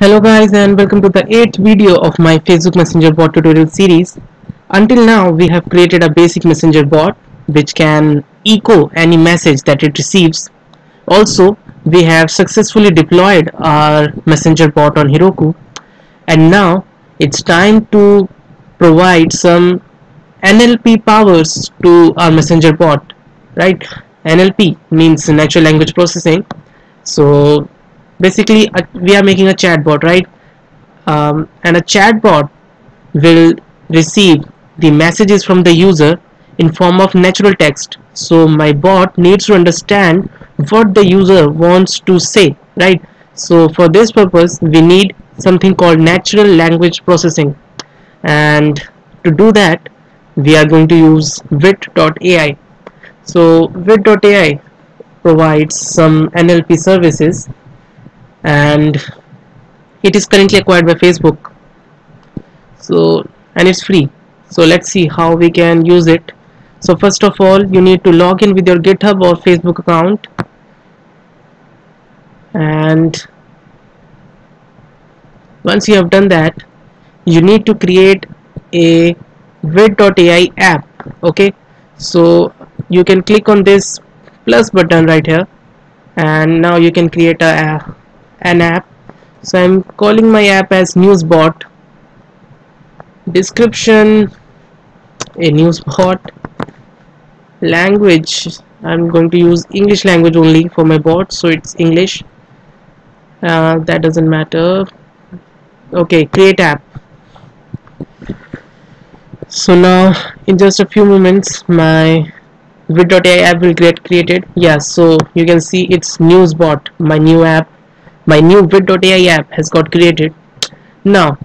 Hello guys and welcome to the 8th video of my Facebook Messenger bot tutorial series. Until now we have created a basic messenger bot which can echo any message that it receives. Also we have successfully deployed our messenger bot on Heroku and now it's time to provide some NLP powers to our messenger bot right NLP means natural language processing so basically we are making a chatbot right? Um, and a chatbot will receive the messages from the user in form of natural text. So my bot needs to understand what the user wants to say right? So for this purpose we need something called natural language processing. And to do that we are going to use wit.ai so wit.ai provides some NLP services and it is currently acquired by Facebook. So and it's free. So let's see how we can use it. So first of all you need to log in with your github or Facebook account. And once you have done that you need to create a wit.ai app okay? So you can click on this plus button right here. And now you can create a, an app. So I'm calling my app as newsbot. Description a newsbot. Language I'm going to use English language only for my bot so it's English. Uh, that doesn't matter. Okay create app. So now in just a few moments my wit.ai app will get created. Yeah so you can see it's newsbot my new app my new wit.ai app has got created. Now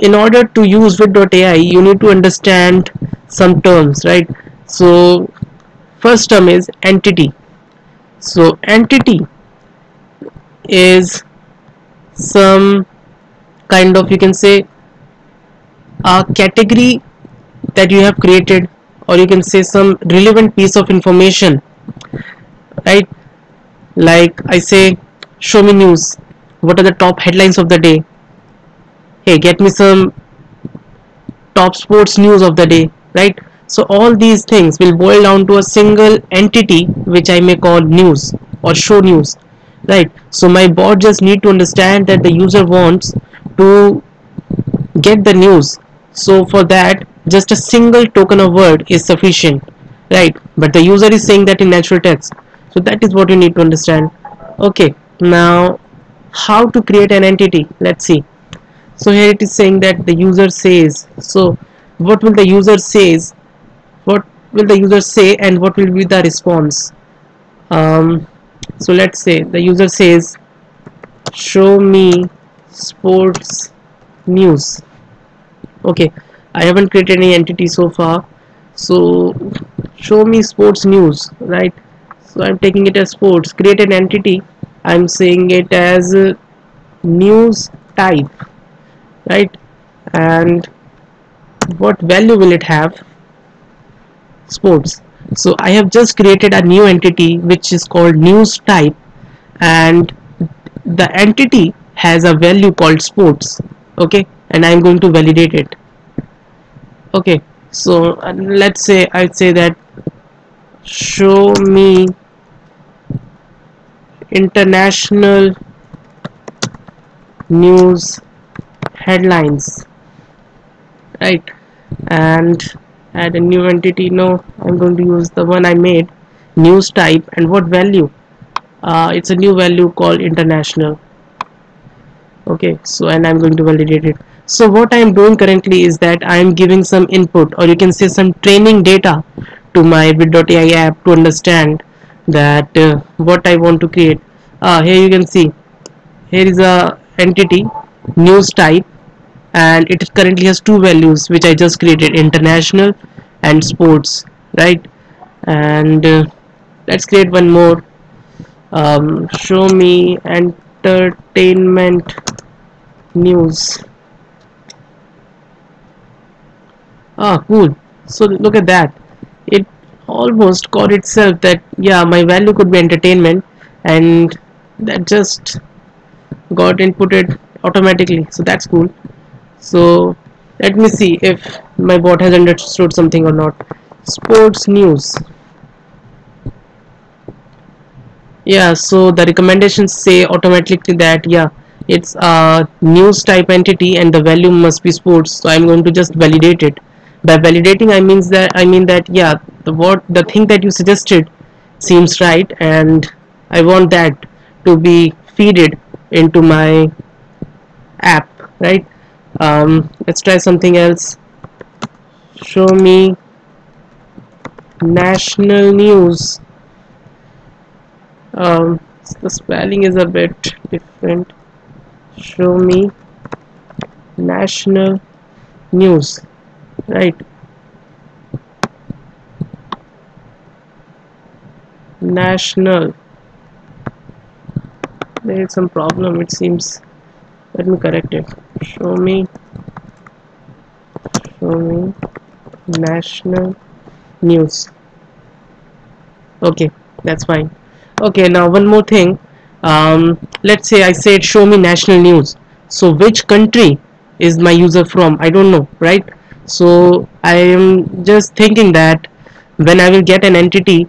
in order to use wit.ai you need to understand some terms right? So first term is entity. So entity is some kind of you can say a category that you have created or you can say some relevant piece of information right? Like I say show me news. What are the top headlines of the day? Hey get me some top sports news of the day right? So all these things will boil down to a single entity which I may call news or show news right? So my bot just need to understand that the user wants to get the news. So for that just a single token of word is sufficient right? But the user is saying that in natural text so that is what you need to understand. Okay now how to create an entity? Let's see. So here it is saying that the user says. So what will the user says? What will the user say and what will be the response? Um, so let's say the user says show me sports news. Okay. I haven't created any entity so far. So show me sports news right? So I'm taking it as sports. Create an entity I'm saying it as news type right? And what value will it have? Sports. So I have just created a new entity which is called news type and the entity has a value called sports okay? And I'm going to validate it okay? So uh, let's say I say that show me international news headlines. Right. And add a new entity. No I'm going to use the one I made. News type and what value? Uh, it's a new value called international. Okay so and I'm going to validate it. So what I am doing currently is that I am giving some input or you can say some training data to my wit.ai app to understand that uh, what I want to create. Uh, here you can see. Here is a entity news type and it currently has two values which I just created international and sports right? And uh, let's create one more. Um, show me entertainment news. Ah cool. So look at that almost called itself that yeah my value could be entertainment and that just got inputted automatically. So that's cool. So let me see if my bot has understood something or not. Sports news. Yeah so the recommendations say automatically that yeah it's a news type entity and the value must be sports. So i'm going to just validate it. By validating i means that i mean that yeah the what the thing that you suggested seems right and i want that to be feeded into my app right? Um, let's try something else. Show me national news. Um, the spelling is a bit different. Show me national news. Right national there is some problem it seems. Let me correct it. Show me. Show me. National news. Okay that's fine. Okay now one more thing. Um, let's say I said show me national news. So which country is my user from? I don't know right? So I am just thinking that when I will get an entity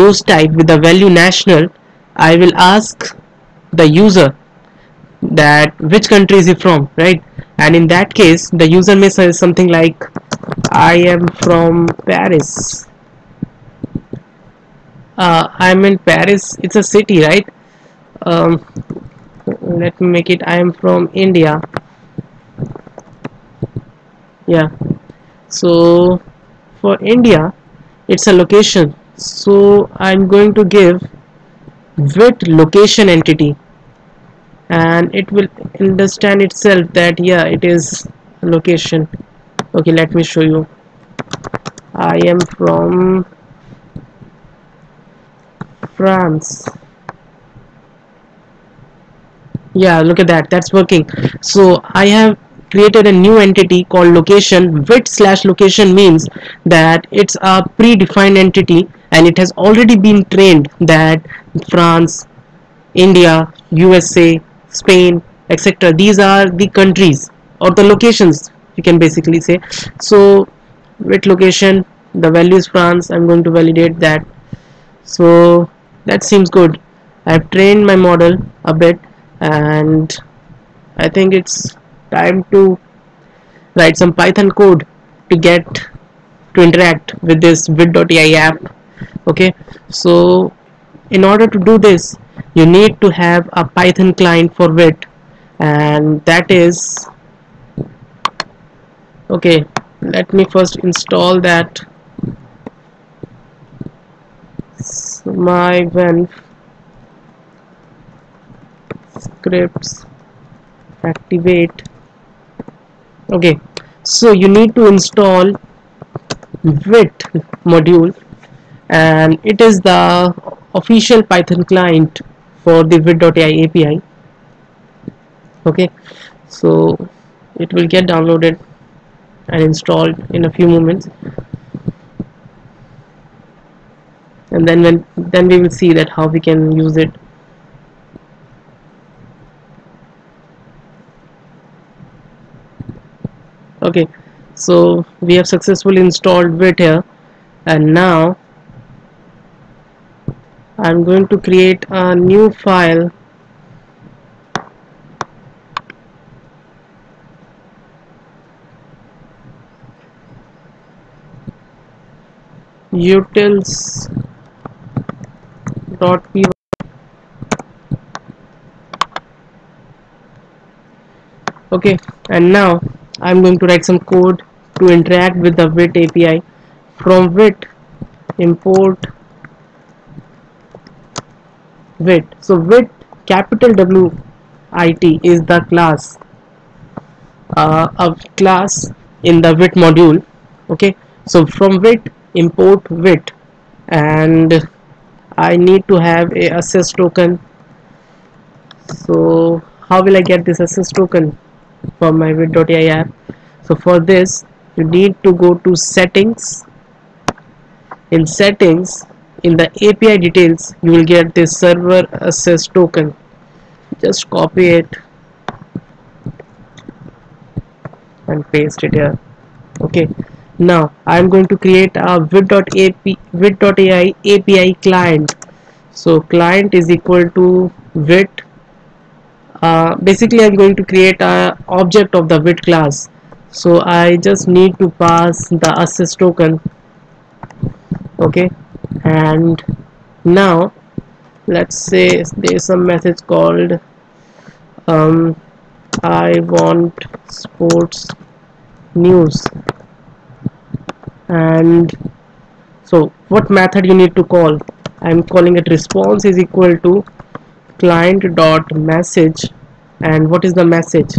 news type with the value national I will ask the user that which country is he from right? And in that case the user may say something like I am from Paris. Uh, I'm in Paris. It's a city right? Um, let me make it I am from India. Yeah. So for India it's a location so I'm going to give wit location entity. And it will understand itself that yeah it is location. Okay let me show you. I am from France. Yeah look at that. That's working. So I have created a new entity called location. Wit slash location means that it's a predefined entity and it has already been trained that France India USA Spain etc these are the countries or the locations you can basically say. So wit location the value is France I'm going to validate that. So that seems good. I've trained my model a bit and I think it's time to write some Python code to get to interact with this wit.ai app okay? So in order to do this you need to have a Python client for wit and that is okay let me first install that. My when scripts activate. Okay so you need to install wit module and it is the official python client for the wit.ai api okay? So it will get downloaded and installed in a few moments. And then when then we will see that how we can use it. Okay? So we have successfully installed wit here and now I'm going to create a new file. utils py okay and now I'm going to write some code to interact with the wit API from wit import wit. So wit capital W I T is the class. Uh, a class in the wit module. Okay? So from wit import wit. And I need to have a access token. So how will I get this access token for my wit.ai app so for this you need to go to settings. In settings in the API details you will get this server access token. Just copy it and paste it here. Okay. Now I'm going to create a wit.ai API client. So client is equal to wit uh, basically I'm going to create a object of the wit class. So I just need to pass the access token. Okay and now let's say there's a message called um, I want sports news. And so what method you need to call? I'm calling it response is equal to client dot message. And what is the message?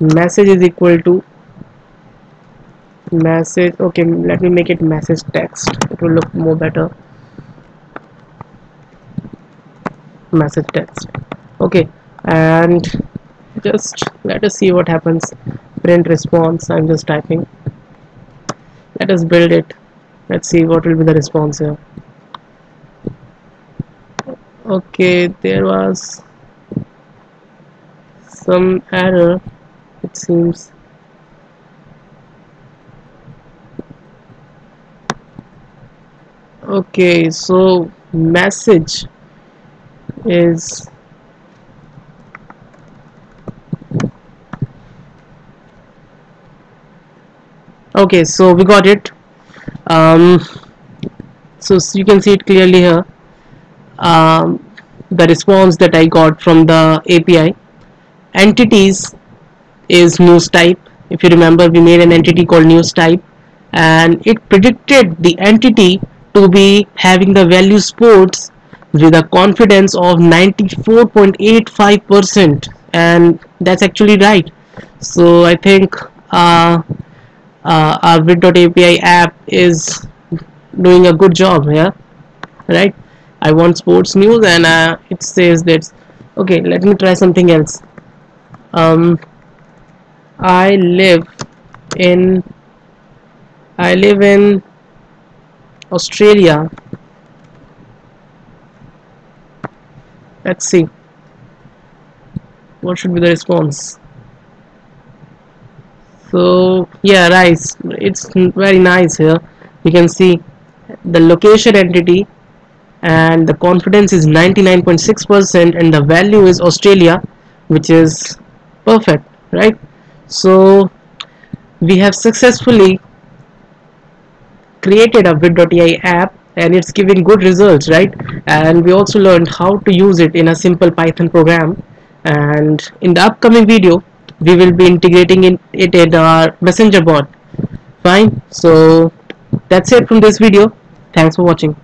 Message is equal to message okay let me make it message text. It will look more better. Message text. Okay and just let us see what happens. Print response I'm just typing. Let us build it. Let's see what will be the response here. Okay there was some error it seems okay so message is okay so we got it. Um, so you can see it clearly here. Um, the response that I got from the API entities is news type. If you remember we made an entity called news type and it predicted the entity to be having the value sports with a confidence of 94.85% and that's actually right. So I think uh, uh, our wit.ai app is doing a good job here right? I want sports news and uh, it says that okay let me try something else. Um, I live in I live in Australia. Let's see. What should be the response? So yeah nice it's very nice here. You can see the location entity and the confidence is 99.6% and the value is Australia which is perfect right? So we have successfully created a wit.ai app and it's giving good results right? And we also learned how to use it in a simple python program. And in the upcoming video we will be integrating in it in our messenger bot. Fine. So that's it from this video. Thanks for watching